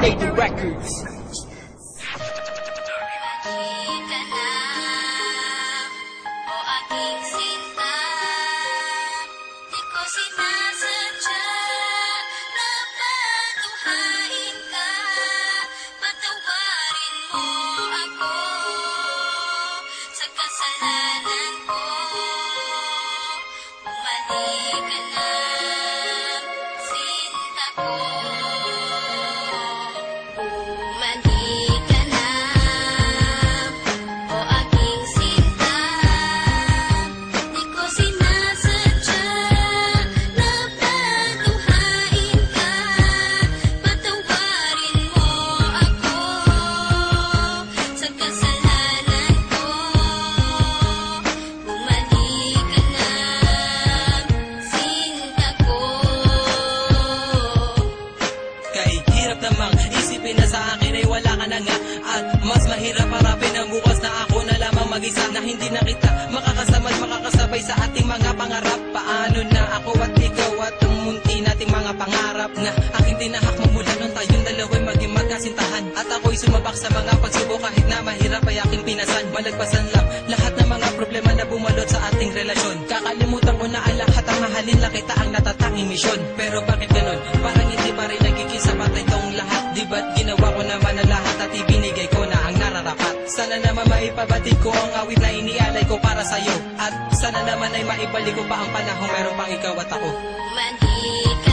Label Records. Paano na ako at ikaw at ang munti nating mga pangarap Na aking tinahak magmula nung tayong dalawa'y maging magkasintahan. At ako'y sumabak sa mga pagsubok kahit na mahirap ay aking pinasan. Malagpasan lang lahat ng mga problema na bumalot sa ating relasyon. Kakalimutan ko na ang lahat ang mahalin lang kita ang natatanging misyon. Pero bakit ganun? Parang hindi pa rin nagiging sapat itong lahat. Di ba't ginawa ko naman ang lahat at ibinigay ko na ang nararapat? Sana naman maipabatid ko ang awit na inialay ko para sa'yo. At sana naman ay maibalik ko pa ang panahon. Meron pang ikaw at ako. Bumalik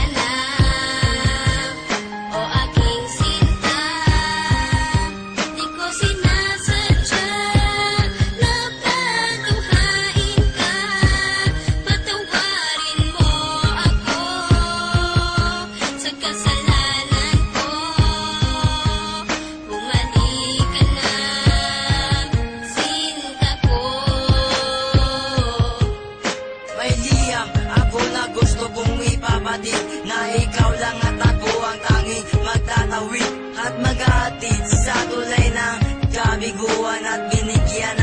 tulay ng kabiguan At binigyan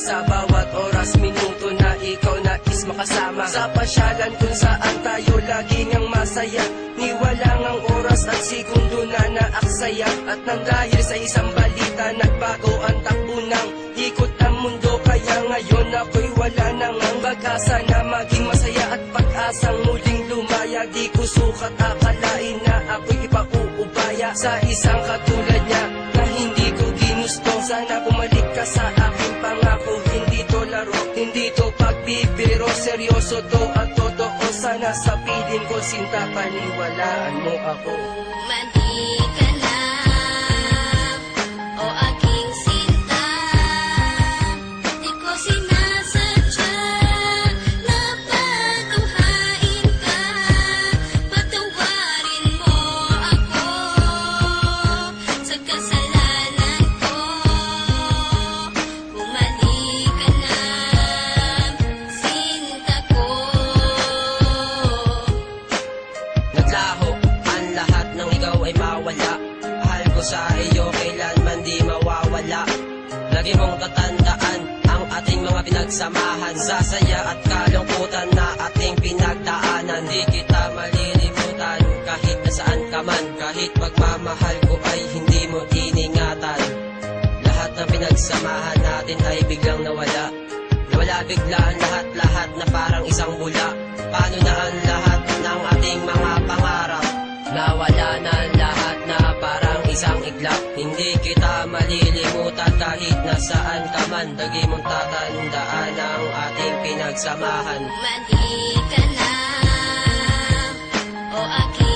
Sa bawat oras, minuto na ikaw nais makasama. Sa pasyalan kung saan tayo laging ang masaya Ni walang ang oras at segundo na naaksaya. At nang dahil sa isang balita Nagbago ang takbo ng ikot ng mundo. Kaya ngayon ako'y wala nang ang pag-asa Na maging masaya at pag-asang muling lumaya. Di ko sukat akalain na ako'y ipauubaya Sa isang katulad niya na hindi ko ginusto. Sana bumalik ka sa laro, hindi to pagbibiro. Seryoso to at totoo. Sana sa piling ko sinta paniwalaan mo ako. Bumalik Lagi mong tatandaan ang ating mga pinagsamahan. Sa saya at kalungkutan na ating pinagdaanan. Di kita malilimutan kahit nasaan ka man. Kahit pagmamahal ko ay hindi mo iningatan. Lahat ng pinagsamahan natin ay biglang nawala. Nawala bigla ang lahat-lahat na parang isang bula. Paano na ang lahat ng ating mga pangarap? Nawala na isang iglap. Hindi kita malilimutan kahit nasaan ka man. Lagi mong tatandaan ang ating pinagsamahan. Mali ka na, o aking